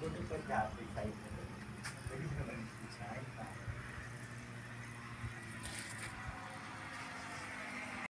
छोटे प्रकार दिखाई